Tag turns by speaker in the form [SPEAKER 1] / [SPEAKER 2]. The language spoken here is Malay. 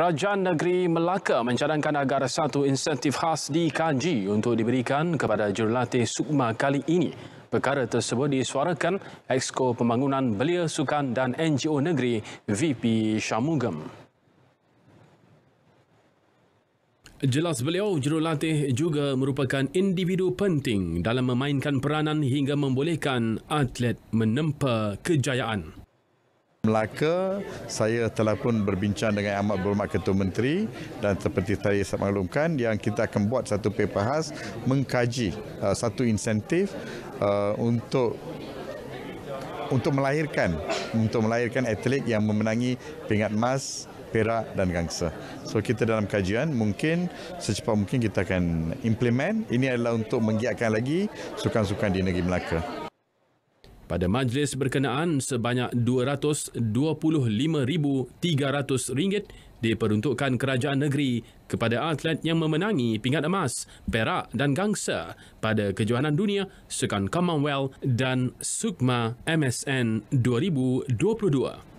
[SPEAKER 1] Kerajaan Negeri Melaka mencadangkan agar satu insentif khas dikaji untuk diberikan kepada jurulatih Sukma kali ini. Perkara tersebut disuarakan Exko Pembangunan Belia Sukan dan NGO Negeri VP Shamugam. Jelas beliau, jurulatih juga merupakan individu penting dalam memainkan peranan hingga membolehkan atlet menempa kejayaan.
[SPEAKER 2] Melaka, saya telah pun berbincang dengan amat berhormat Ketua Menteri dan seperti tadi saya maklumkan yang kita akan buat satu paper khas mengkaji uh, satu insentif uh, untuk untuk melahirkan untuk melahirkan atlet yang memenangi pingat emas perak dan gangsa. So kita dalam kajian mungkin secepat mungkin kita akan implement. Ini adalah untuk menggiatkan lagi sukan-sukan di negeri Melaka.
[SPEAKER 1] Pada majlis berkenaan, sebanyak RM225,300 diperuntukkan kerajaan negeri kepada atlet yang memenangi pingat emas, perak dan gangsa pada kejohanan dunia Sukan Commonwealth dan Sukma MSN 2022.